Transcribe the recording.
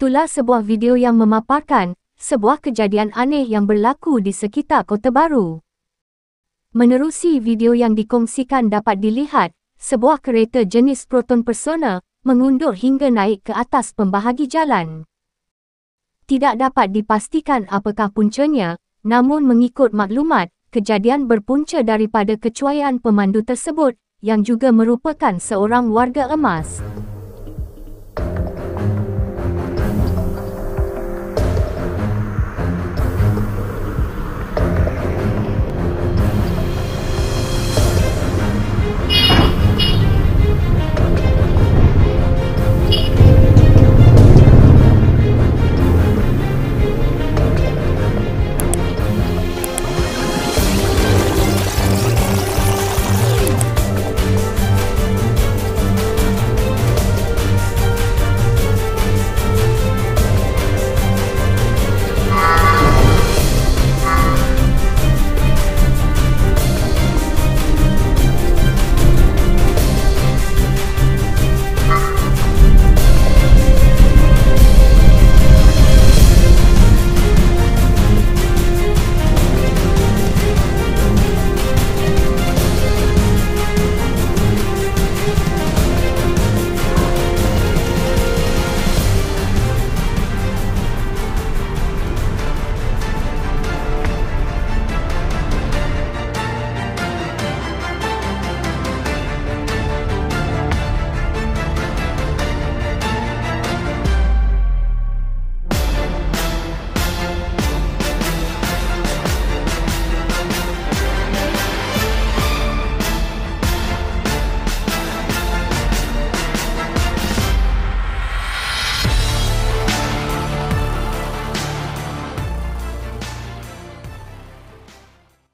itulah sebuah video yang memaparkan sebuah kejadian aneh yang berlaku di sekitar Kota Baru. Menerusi video yang dikongsikan dapat dilihat, sebuah kereta jenis Proton Persona mengundur hingga naik ke atas pembahagi jalan. Tidak dapat dipastikan apakah puncanya, namun mengikut maklumat, kejadian berpunca daripada kecuaian pemandu tersebut yang juga merupakan seorang warga emas.